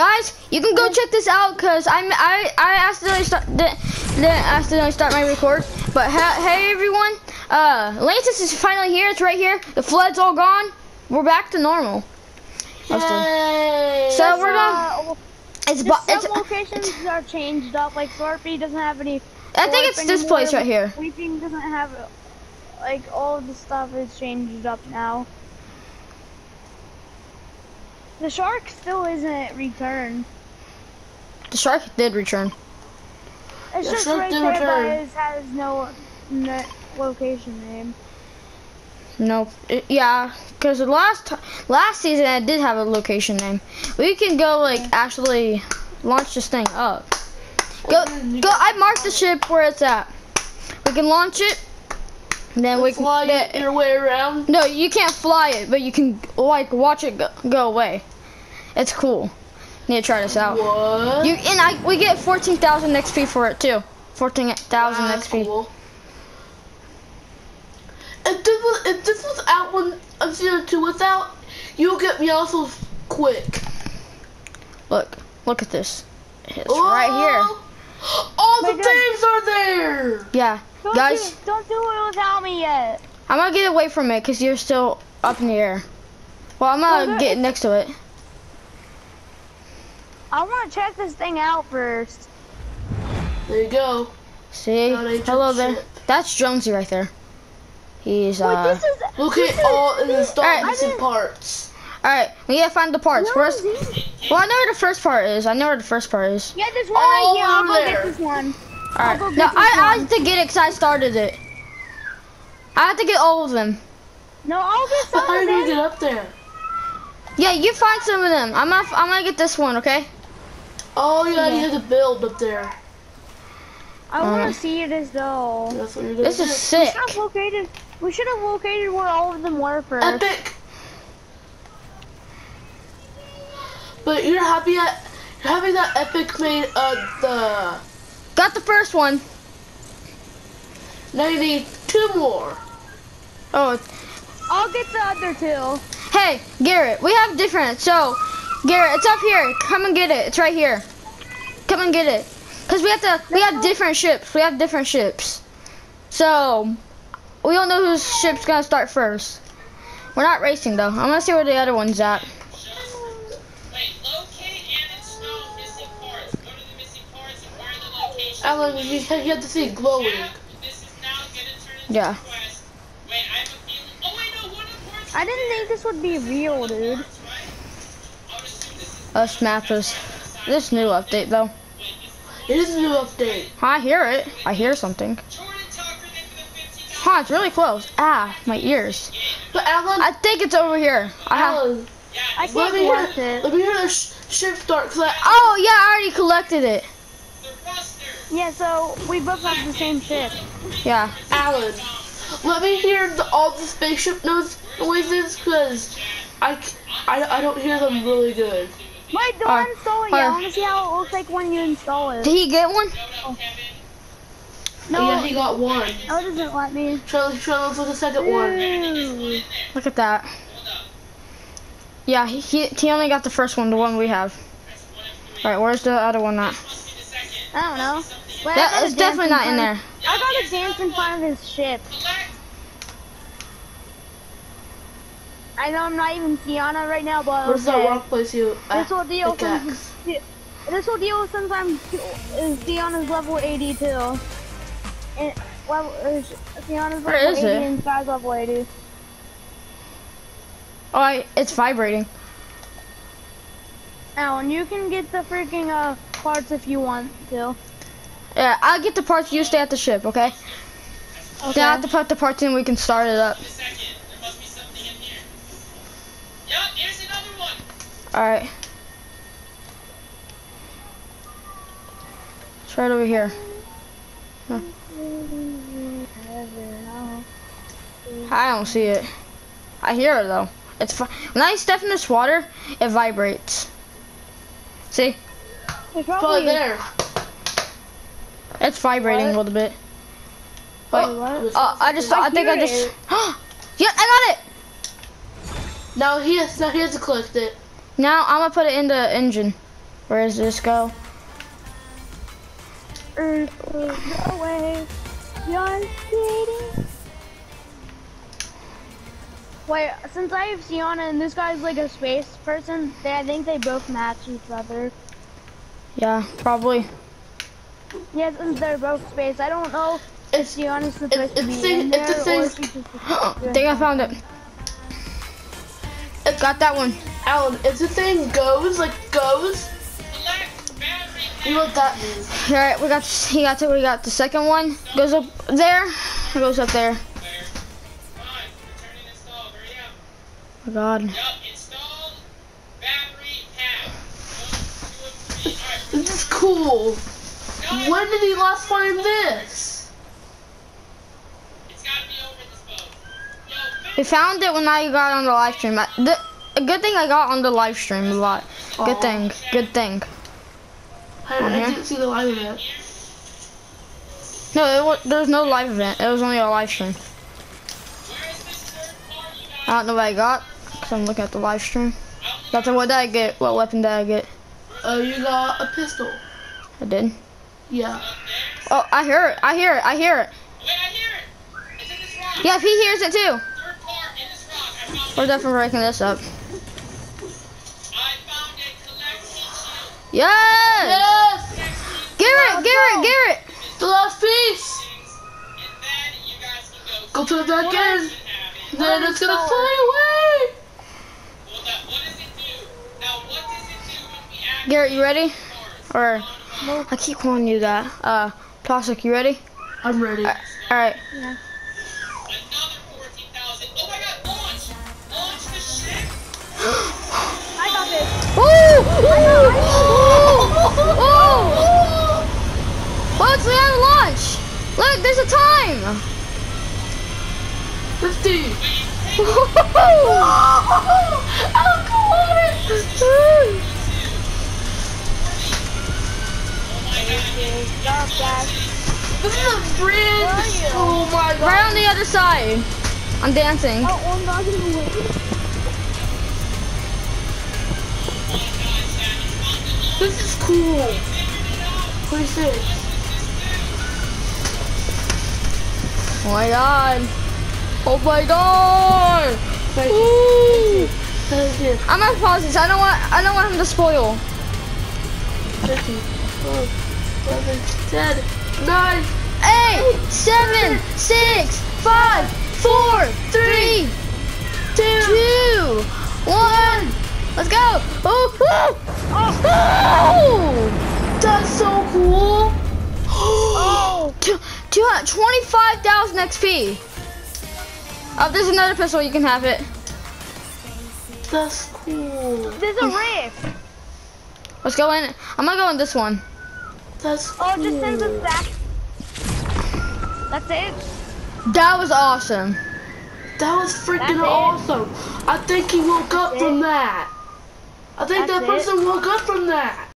Guys, you can go check this out because I I I accidentally start didn't, didn't accidentally start my record. But ha hey everyone, uh, Lantis is finally here. It's right here. The flood's all gone. We're back to normal. So we're gonna. It's just some it's. locations are changed up. Like Slurpy doesn't have any. I think it's this place right here. Weeping doesn't have. Like all of the stuff is changed up now. The shark still isn't returned. The shark did return. It's The just shark right did there, return. but it has no, no location name. No, it- yeah, because last last season I did have a location name. We can go like actually launch this thing up. Go, go! I marked the ship where it's at. We can launch it. And then we can. Fly it your way around. no, you can't fly it, but you can like watch it go, go away. It's cool. Need to try this out. What? You and I we get fourteen thousand XP for it too. Fourteen thousand That's XP. cool. If this was if this was out when of season two was out, you'll get me also quick. Look, look at this. It's right here. Oh, All the My God. things are there. Yeah, Don't guys. do, don't do it without me yet. I'm gonna get away from it because you're still up in the air. Well, I'm gonna Well, get next to it. I want to check this thing out first. There you go. See? Got a Hello there. ship. That's Jonesy right there. He's Wait, uh. this is. Look this at is- all the this- installed Alright. missing parts. All right, we gotta find the parts No, first. these- Well, I know where the first part is. I know where the first part is. Yeah, this one All right here. I'll go over get this one. All right. go No, get this I, I one. have to get it because I started it. I have to get all of them. No, I'll get But how do you get up there? Yeah, you find some of them. I'm gonna I'm gonna get this one. Okay. Oh yeah, Yeah. you have to build up there. I want to see this though. That's what you're gonna This do. is sick. We should have located. We should have located where all of them were first. epic. But you're happy at you're happy that Epic made uh the Got the first one. now you need two more. Oh, I'll get the other two. hey Garrett, we have different. So, Garrett, it's up here. Come and get it. It's right here. Come and get it. Cause we have to. We have different ships. We have different ships. So, we don't know whose ship's gonna start first. We're not racing though. I'm gonna see where the other one's at. Wait, locate and install missing parts. Go to the missing parts and find the location. Alan, you have, you have to see glowing. Now, this is now gonna turn into Yeah. a quest. Wait, I have a feeling. Oh wait, no, one of the parts. I didn't think this would be real, dude. Parts, right? I would assume this is. Us map this new update though. It is a new update. I hear it. I hear something. Jordan Tucker, they for the 15. Huh, it's really close. Ah, my ears. But Alan, I think it's over here. I have. Alan, Yeah, I can't me collect hear, it. let me hear the sh- ship start. Cause I, Oh yeah, I already collected it. Yeah, so we both have the same ship. Yeah. Alan, let me hear the, all the spaceship noises, cause I, I, I don't hear them really good. Wait, do Alright, I install it? Yeah, I want to see how it looks like when you install it. Did he get one? No, yeah, he got one. no, it doesn't let me. Try, try to look for the second one. Look at that. Yeah, he, he he only got the first one, the one we have. All right, where's the other one at? I don't know. But I it's definitely not in front- there. I got a dance in front of his ship. I know I'm not even Tiana right now, but Where's okay. that rock place you? This will deal since this will deal since I'm is Tiana's level 82. And level is Tiana's Where level is 80 it? and Sky's level 80. Oh, I, it's vibrating. Alan, you can get the freaking uh parts if you want to. Yeah, I'll get the parts. You stay at the ship, okay? Then I have to put the parts in. We can start it up. All right. It's right over here. I don't see it. I hear it though. It's fi- when I step in this water, it vibrates. See, It's Probably probably there. it's vibrating What? a little bit. Wait, Wait, what? uh, I just, I I think I just, it. yeah, I got it. No, he has now he has to collect it. Now I'm gonna put it in the engine. Where does this go? Earth go away. You're kidding. Wait, since I have Sienna and this guy's like a space person, they, I think they both match each other. Yeah, probably. Yeah, since they're both space, I don't know if It's Sienna's supposed to be thing- in there it's the or thing- if just I think I found it. Got that one. Alan. If the thing goes like goes, you know what that means. All right, we got he got to, we got the second one. Goes up there. It goes up there. Where? Come on, return and install. Hurry up. Oh my God. Yup, installed battery pack. One, two, three. Alright. This is cool. No, When did he last find this? It's gotta be over this boat. Yo, We found it when I got on the live stream. I, the, a good thing I got on the live stream a lot. Good Aw. thing. Good thing. I, I didn't see the live event. No, it was, there was no live event. It was only a live stream. where is this third car you I don't know what I got. Cause I'm looking at the live stream. That's what did I get? What weapon did I get? Oh, you got a pistol. I did. Yeah. Oh, I hear it. I hear it. I hear it. Wait, I hear it. It's in this. Yeah, if he hears it too. Third car in this rock. I found We're definitely breaking this up. Yes! Yes! Garrett, Garrett, Garrett! The last piece! And then you guys can Go go. put it back in. Then it's gonna fly away! Hold up. What does it do? Now, what does it do when we activate Garrett, you ready? cars? Or I keep calling you that. Uh, Plastic, you ready? I'm ready. All right. Another time. 50! I'll go on it. This is a bridge! Oh my god! Right on the other side. I'm dancing. Oh, I'm not gonna win. This is cool! 26. Oh my god. Oh my god. I'm gonna pause this. I don't want. I don't want him to spoil. 13, 12, 11, 10, 9, Eight, seven, six, five, four, three, two, one. Let's go. Ooh, ooh. Ah. Oh. That's so cool! Oh. Two, two, 25,000 XP. Oh, there's another pistol. You can have it. That's cool. There's a rift. Let's go in. I'm gonna go in this one. That's oh, cool. Oh, just send us back. That's it. That was awesome. That was freaking That's it. awesome. I think he woke up from that. I think That's that it. person woke up from that.